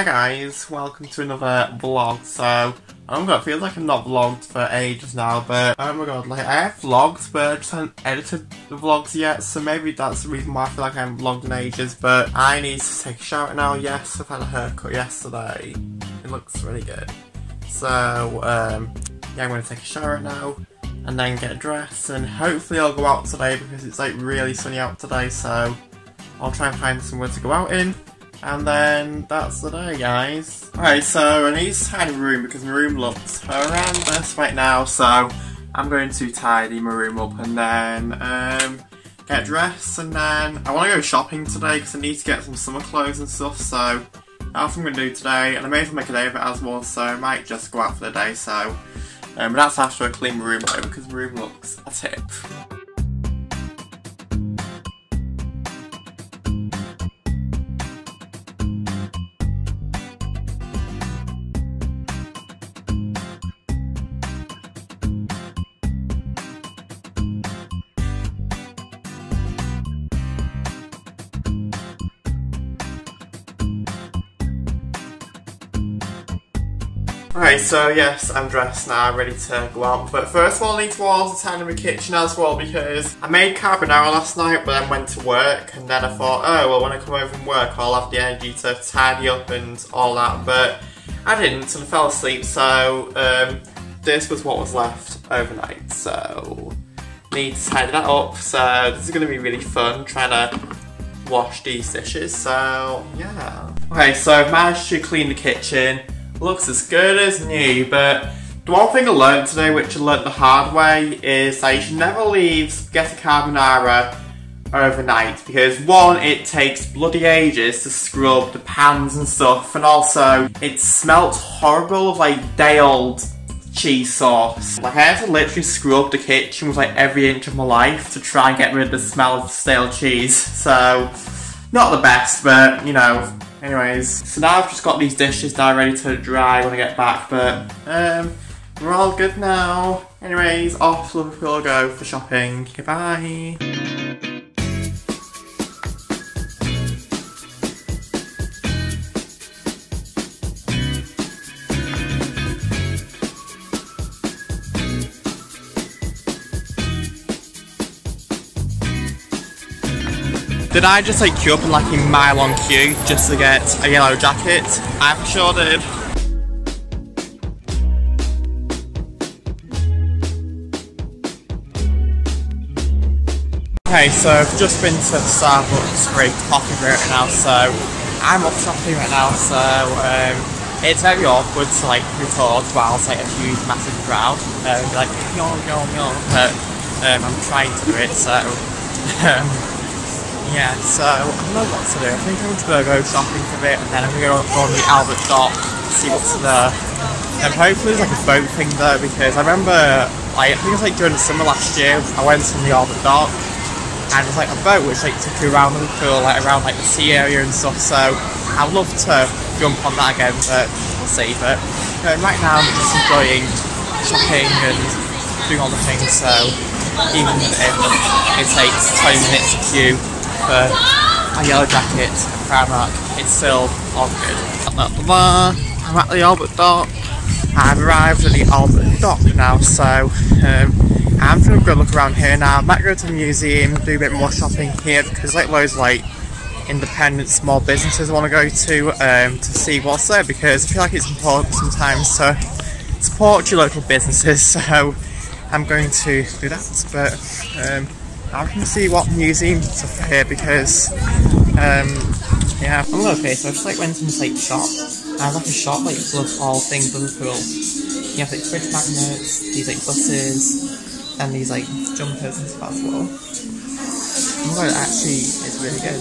Hi guys, welcome to another vlog. So, my god, it feels like I've not vlogged for ages now, but oh my god, like I have vlogged, but I just haven't edited the vlogs yet, so maybe that's the reason why I feel like I haven't vlogged in ages, but I need to take a shower now. Yes, I've had a haircut yesterday. It looks really good. So, um, yeah, I'm going to take a shower now, and then get dressed, and hopefully I'll go out today because it's like really sunny out today, so I'll try and find somewhere to go out in. And then that's the day, guys. Alright, so I need to tidy my room because my room looks horrendous right now. So I'm going to tidy my room up and then um, get dressed. And then I want to go shopping today because I need to get some summer clothes and stuff. So that's what I'm going to do today. And I may well make a day of it as well. So I might just go out for the day. So, um, but that's after I clean my room though because my room looks a tip. Right, so yes, I'm dressed now, ready to go out. But first of all, I need to also in my kitchen as well because I made carbonara last night, but then went to work, and then I thought, oh well, when I come over from work, I'll have the energy to tidy up and all that. But I didn't, and I fell asleep. So um, this was what was left overnight. So need to tidy that up. So this is going to be really fun trying to wash these dishes. So yeah. Okay, so I've managed to clean the kitchen looks as good as new, but the one thing I learned today, which I learned the hard way, is that you should never leave spaghetti carbonara overnight because one, it takes bloody ages to scrub the pans and stuff, and also it smelt horrible of like day old cheese sauce. Like I had to literally scrub the kitchen with like every inch of my life to try and get rid of the smell of stale cheese. So, not the best, but you know, Anyways, so now I've just got these dishes now ready to dry when I get back, but um, we're all good now. Anyways, off Liverpool go for shopping. Goodbye. Did I just like queue up in like a mile long queue just to get a yellow jacket? I sure did. Okay, so I've just been to Starbucks for a coffee right now, so I'm off shopping right now, so um, it's very awkward to like record whilst like a huge massive crowd, um, like yo yo yo, but um, I'm trying to do it, so um, yeah, so I don't know what to do. I think I'm going to go shopping for a bit and then I'm going to go on the Albert Dock, to see what's there. And hopefully there's like a boat thing there because I remember, like, I think it was like during the summer last year, I went on the Albert Dock and there's like a boat which like took you around the pool, like around like the sea area and stuff. So I'd love to jump on that again, but we'll see. But you know, right now I'm just enjoying shopping and doing all the things. So even if it takes 20 minutes to queue for a yellow jacket at Primark, it's still all good. I'm at the Albert Dock. I've arrived at the Albert Dock now, so um, I'm to go look around here now. I might go to the museum, do a bit more shopping here because like loads of like independent small businesses I want to go to um, to see what's there because I feel like it's important sometimes to support your local businesses. So I'm going to do that, but. Um, I can see what museums and stuff here because, um, yeah. I'm okay, so I just like went in this like shop. I have like a shop like full of all things Liverpool. You have like fridge magnets, these like buses, and these like jumpers and stuff as well. Oh my god, actually, it's really good.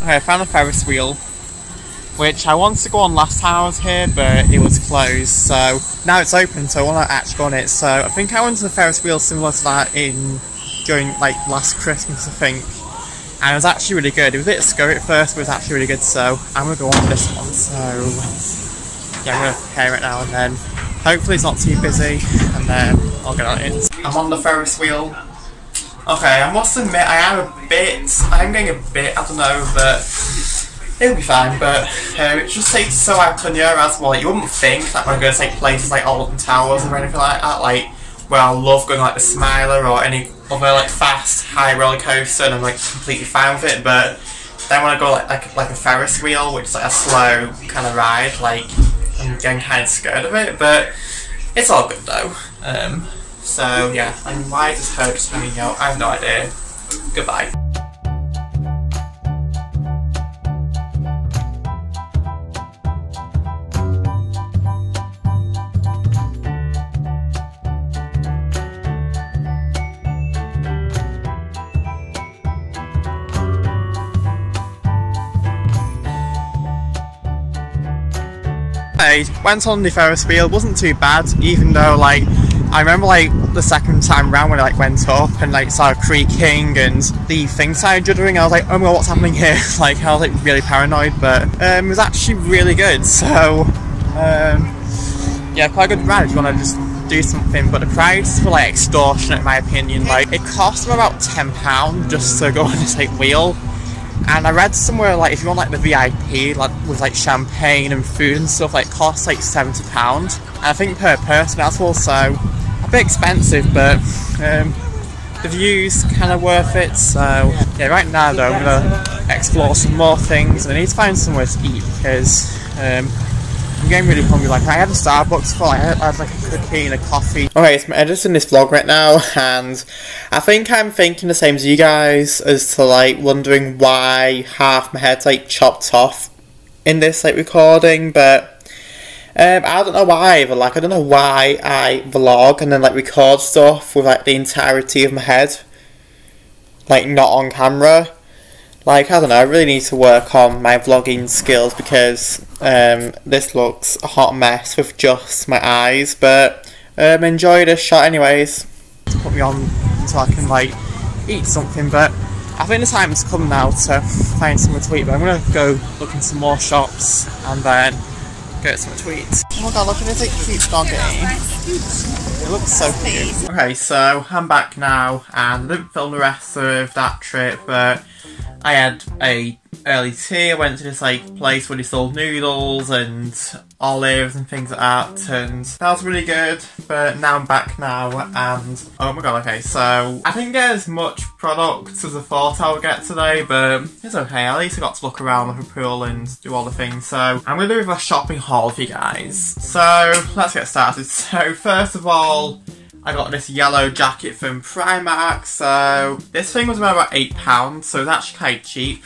Okay, I found a Ferris wheel which I wanted to go on last time I was here, but it was closed. So now it's open, so I want to actually go on it. So I think I went to the Ferris wheel similar to that in during like last Christmas, I think. And it was actually really good. It was a bit scary at first, but it was actually really good. So I'm gonna go on this one. So yeah, I'm gonna pair it now, and then hopefully it's not too busy, and then I'll get on it. I'm on the Ferris wheel. Okay, I must admit I am a bit. I am getting a bit. I don't know, but it'll be fine. But um, it just takes so out of near as well. Like, you wouldn't think that we're going to take places like Alton Towers or anything like that. Like where I love going like the Smiler or any other like fast high roller coaster, and I'm like completely fine with it. But then when I go like like, like a Ferris wheel, which is like a slow kind of ride, like I'm getting kind of scared of it. But it's all good though. Um, so yeah, and why this herb just hanging out? I have no idea. Goodbye. I went on the Ferris wheel, wasn't too bad, even though like I remember like the second time round when I like went up and like started creaking and the thing started juddering, I was like, oh my god, what's happening here? like I was like really paranoid, but um, it was actually really good. So um, yeah, quite a good ride if you want to just do something. But the price were like extortionate in my opinion. Like it cost them about ten pound just to go on this like wheel. And I read somewhere like if you want like the VIP, like with like champagne and food and stuff, like costs like seventy pound. And I think per person that's also a bit expensive, but um, the view's kind of worth it. So yeah, right now though, I'm gonna explore some more things, and I need to find somewhere to eat because. Um, getting really hungry. Like I had a Starbucks for, like, I had, I had like a cookie and a coffee. Okay, so I'm editing this vlog right now, and I think I'm thinking the same as you guys, as to like wondering why half my head's like chopped off in this like recording. But um, I don't know why either. Like I don't know why I vlog and then like record stuff with like the entirety of my head, like not on camera like I don't know, I really need to work on my vlogging skills because um, this looks a hot mess with just my eyes. But um, enjoy this shot anyways. Put me on so I can like eat something, but I think the time's come now to find somewhere to eat. But I'm gonna go look in some more shops and then get some tweets. Oh my god, look at this like, cute doggy. It looks so cute. Okay, so I'm back now and I didn't film the rest of that trip, but I had a early tea. I went to this like place where they sold noodles and olives and things like that, and that was really good. But now I'm back now, and oh my god, okay. So I didn't get as much product as I thought I would get today, but it's okay. At least I got to look around the pool and do all the things. So I'm gonna do a shopping haul for you guys. So let's get started. So first of all. I got this yellow jacket from Primark, so this thing was about £8, so it's actually quite cheap.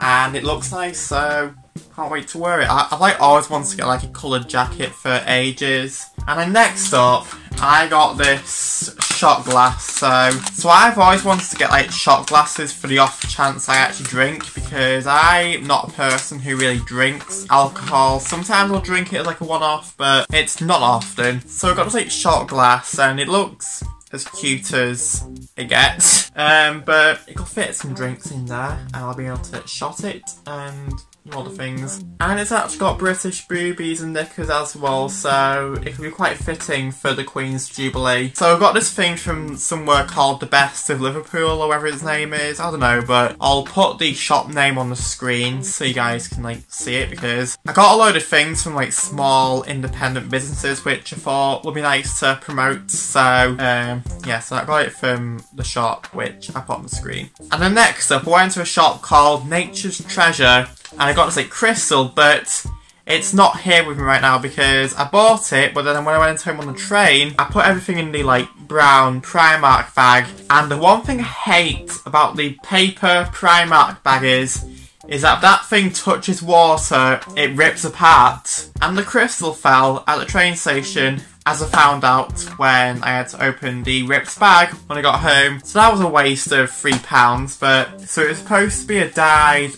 And it looks nice, so can't wait to wear it. I, have like always wanted to get like a coloured jacket for ages. And then next up, I got this shot glass. So, so I've always wanted to get like shot glasses for the off chance I actually drink because I'm not a person who really drinks alcohol. Sometimes I'll drink it as like a one-off, but it's not often. So I've got this like shot glass and it looks as cute as it gets. Um, but it will fit some drinks in there and I'll be able to shot it and the things. And it's actually got British boobies and knickers as well, so it can be quite fitting for the Queen's Jubilee. So I've got this thing from somewhere called The Best of Liverpool, or whatever its name is, I don't know, but I'll put the shop name on the screen so you guys can like see it because I got a load of things from like small independent businesses which I thought would be nice to promote, so um, yeah, so I got it from the shop which I put on the screen. And then next up, I went to a shop called Nature's Treasure and I got this like crystal, but it's not here with me right now because I bought it, but then when I went home on the train, I put everything in the like brown Primark bag. And the one thing I hate about the paper Primark bag is, is that that thing touches water, it rips apart. And the crystal fell at the train station as I found out when I had to open the ripped bag when I got home. So that was a waste of £3, but so it was supposed to be a dyed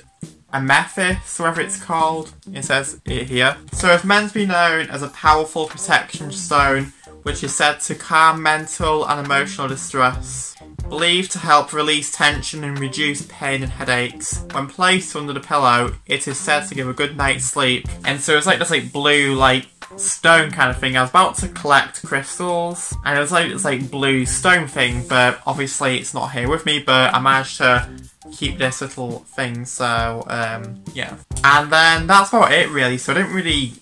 amethyst, whatever it's called. It says it here. So it's meant to be known as a powerful protection stone, which is said to calm mental and emotional distress. Believed to help release tension and reduce pain and headaches. When placed under the pillow, it is said to give a good night's sleep. And so it's like this like blue like stone kind of thing. I was about to collect crystals, and it was like this like blue stone thing, but obviously it's not here with me. But I managed to keep this little thing, so um, yeah. And then that's about it really. So I didn't really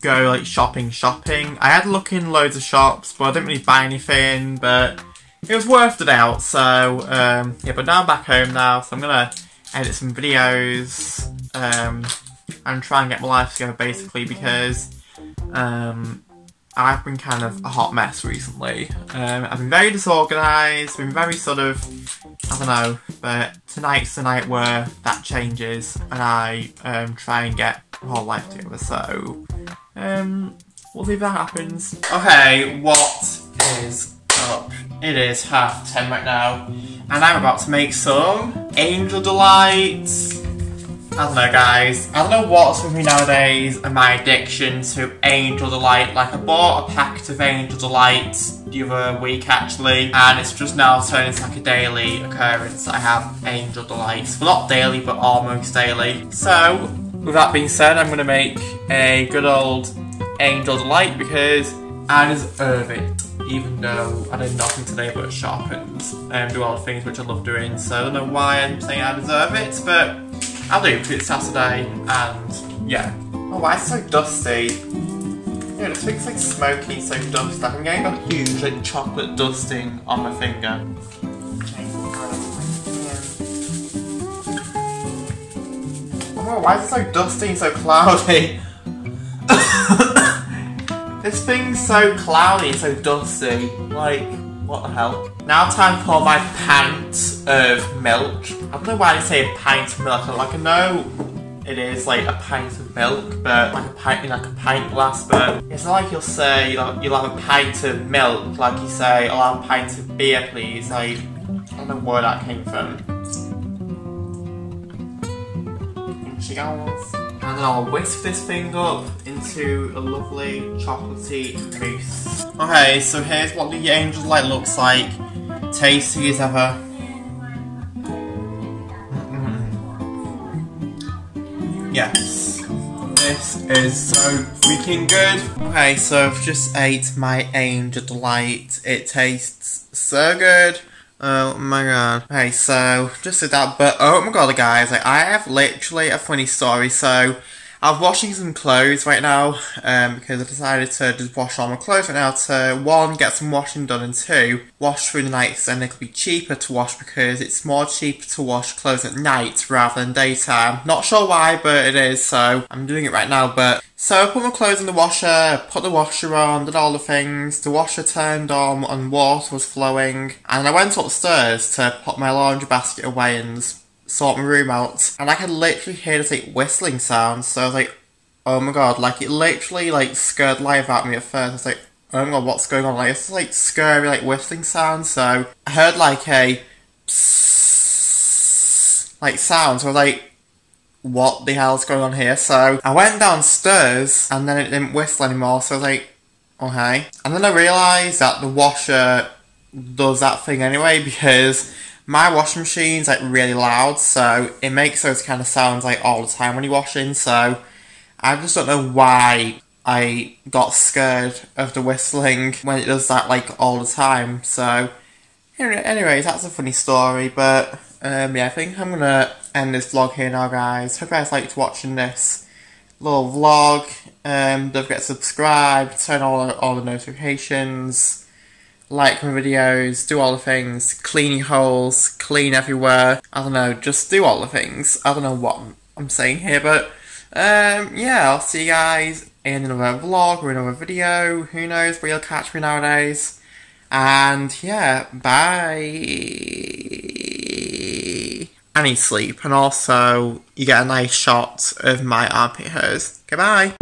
go like shopping, shopping. I had a look in loads of shops, but I didn't really buy anything. But it was worth it out. So um, yeah, but now I'm back home now, so I'm gonna edit some videos um, and try and get my life together basically because um, I've been kind of a hot mess recently. Um, I've been very disorganised, been very sort of, I don't know, but tonight's the night where that changes and I um, try and get my whole life together. So, um, we'll see if that happens. Okay, what is up? It is half ten right now, and I'm about to make some Angel Delights. I don't know guys, I don't know what's with me nowadays and my addiction to Angel Delight. Like I bought a packet of Angel Delight the other week actually and it's just now turned into like a daily occurrence. I have Angel Delight. Well not daily but almost daily. So with that being said I'm going to make a good old Angel Delight because I deserve it even though I did nothing today but sharpen and do all the things which I love doing. So I don't know why I'm saying I deserve it, but I'll do because it's Saturday and yeah. Oh, why is it so dusty? Yeah, this thing's like smoky, so dust. Like I'm getting a huge like chocolate dusting on my finger. Oh, why is it so dusty and so cloudy? this thing's so cloudy and so dusty. Like, what the hell? Now time for my pint of milk. I don't know why they say a pint of milk. Like I know it is like a pint of milk, but like a pint in like a pint glass. But it's not like you'll say like, you'll have a pint of milk, like you say oh, I'll have a pint of beer, please. Like I don't know where that came from. She goes. And then I'll whisk this thing up into a lovely chocolatey mousse. Okay, so here's what the Angel Delight looks like tasty as ever. Yes. This is so freaking good. Okay, so I've just ate my Angel Delight. It tastes so good. Oh my god. Okay, so just did that, but oh my god, guys, like, I have literally a funny story. So I'm washing some clothes right now um, because I decided to just wash all my clothes right now to one, get some washing done and two, wash through the night and it'll be cheaper to wash because it's more cheaper to wash clothes at night rather than daytime. Not sure why but it is so I'm doing it right now but so I put my clothes in the washer, put the washer on, did all the things, the washer turned on and water was flowing and I went upstairs to put my laundry basket away and sort my room out, and I could literally hear this like whistling sound. So I was like, "Oh my god!" Like it literally like scared life of me at first. I was like, "Oh my god, what's going on?" Like it's like scary like whistling sound. So I heard like a like sound. So I was like, "What the hell's going on here?" So I went downstairs, and then it didn't whistle anymore. So I was like, oh, "Okay," and then I realised that the washer does that thing anyway because my washing machine's like really loud, so it makes those kind of sounds like all the time when you're washing. So I just don't know why I got scared of the whistling when it does that like all the time. So anyways, that's a funny story. But um, yeah, I think I'm gonna end this vlog here now, guys. Hope you guys liked watching this little vlog. Um, don't forget to subscribe, turn on all, all the notifications like my videos, do all the things, clean your holes, clean everywhere. I don't know, just do all the things. I don't know what I'm saying here, but um, yeah, I'll see you guys in another vlog or another video. Who knows where you'll catch me nowadays. And yeah, bye. Need sleep, and also you get a nice shot of my armpit hairs. Goodbye.